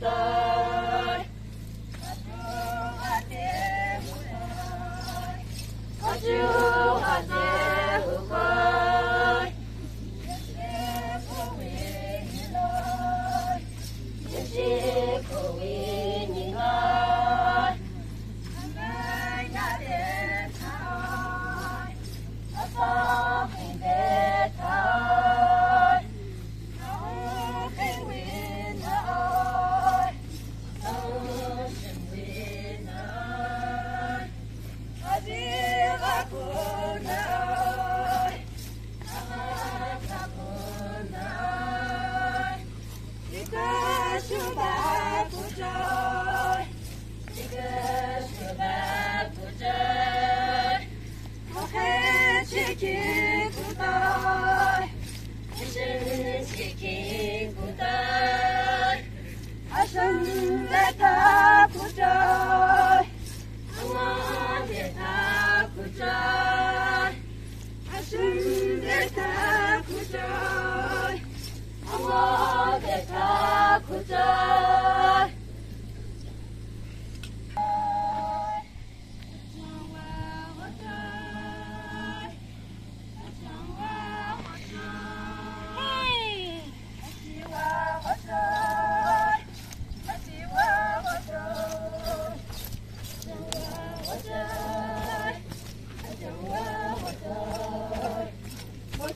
the chúng ta phút trời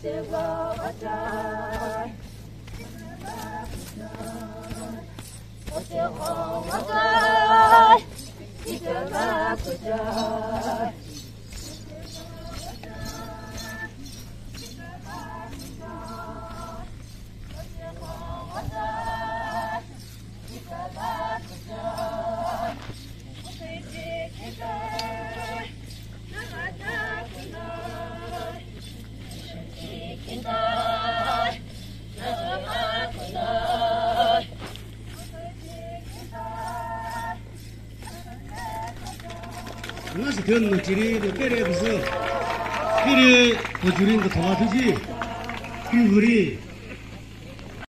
我喜欢我喜欢我我那是跟我们这里的别人不是，别人我觉得你个头发就是，有个的。